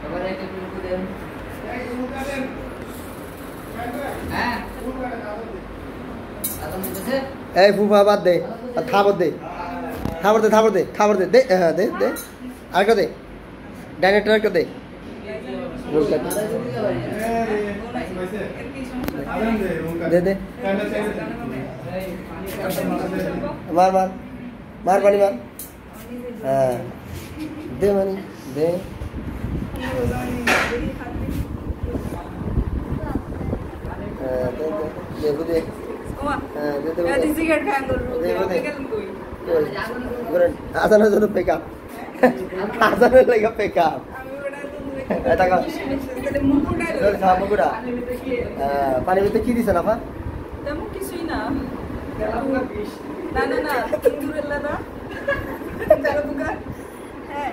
সবার একটা কুলকু দেন হ্যাঁ আদম দিতেছে এই ফুফা বাদ দে আর থাবর দে থাবর দে থাবর দে থাবর দে দে হ্যাঁ দে দে আরেকটা দে ডাইনেক্টর আরেকটা দে গোল কাট। দে দে মার মার। মার পানি মার। হ্যাঁ। দে মানি দে। হ্যাঁ হ্যাঁ আসানোর জন্য পেক আপ আসানোর লেগে পেক আপ পানি ভিতরে কি কিছুই না না না না তন্দুরের না। তেরো হ্যাঁ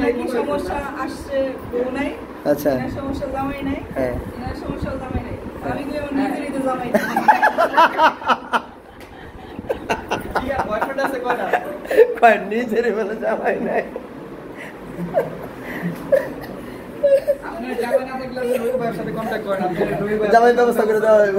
নাকি সমস্যা আসছে বউ নাই আচ্ছা। এনার সমস্যা জামাই নাই হ্যাঁ। এনার সমস্যা জামাই নাই। আমি কই আমার নিজেরই তো জামাই। নাই। কয় নিজের বেলা জামাই নাই। জামাই ব্যবস্থা করে দেওয়া হইব।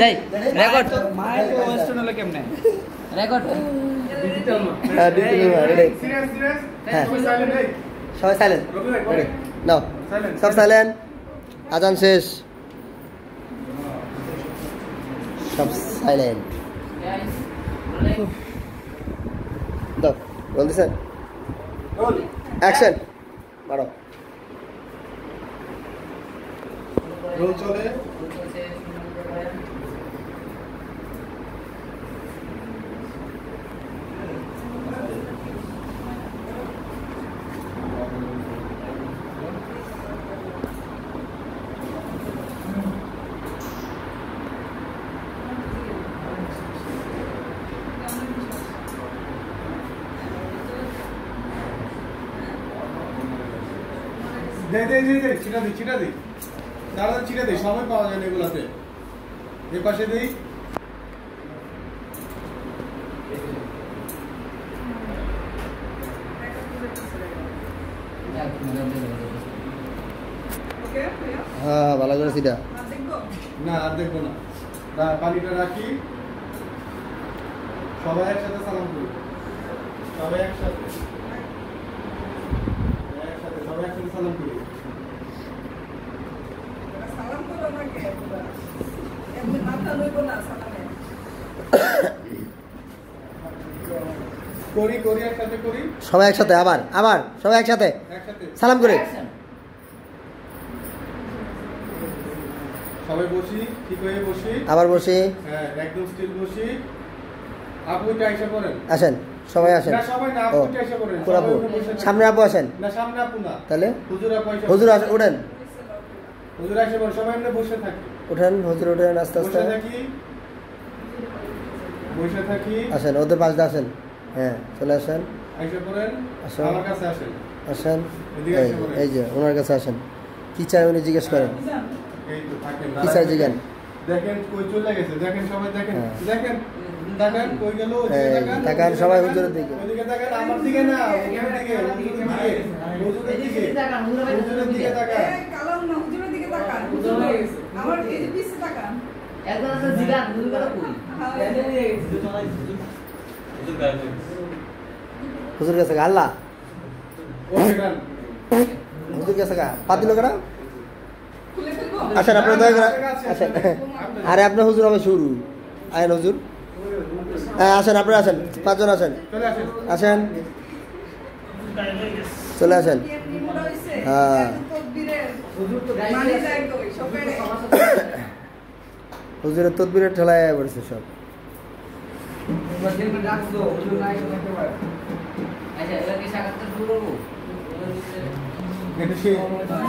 যাই রেকর্ড রেকর্ড হ্যাঁ দুই তিন বার রেডি হ্যাঁ। সবাই সাইলেন্ট রেডি নাও। সব সাইলেন্ট আজান শেষ? সব সাইলেন্ট দাও বল দিছেন অ্যাকশন মারো রোল চলে। দে দে দে দে চিটা দি চিটা দি। দাঁড়া চিটা দি সময় পাওয়া যায় না এগুলাতে। এ পাশে দিই। ওকে হ্যাঁ ভালো করে সিটা না আর দেখব না। পানিটা রাখি। সবাই একসাথে সালাম করি। সবাই একসাথে। সালাম করি সালাম করো নাকি এমনি মাথা লইব না সালামে করি করি একসাথে করি। সবাই একসাথে আবার আবার সবাই একসাথে। সালাম করে। সবাই বসি ঠিক হয়ে বসি। আবার বসে। হ্যাঁ একদম স্টিল বসি। আপু এটা এসে পড়েন আসেন। সবাই আসেন। ও পুরাপু। সামনে আপু আসেন। তাহলে? হুজুর আসেন উঠেন। উঠেন হুজুর উঠেন আস্তে আস্তে। আসেন ওদের পাশ আসেন। হ্যাঁ চলে আসেন। আসেন। আসেন। এই যে ওনার কাছে আসেন। কি চাই উনি জিজ্ঞেস করেন? কি চাই জিজ্ঞেন দেখেন কই চলে গেছে দেখেন সবাই দেখেন হ্যাঁ। দেখেন। তাকান সবাই হুজুরের দিকে। আমার না হুজুর কাছে হুজুর কাছে কেনা? খুলে ফেলব? আপনার দয়া করে আসেন। আরে আপনার হুজুর হবে শুরু। আয়েন হুজুর। হ্যাঁ আসেন আপনারা আসেন পাঁচজন আসেন। চলে আসেন। চলে আসেন। মনে হ্যাঁ। হুজুরের তদবিরের ঠেলায় পড়েছে সব। আচ্ছা